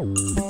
Bye.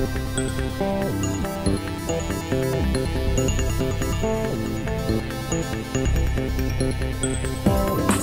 Thank you.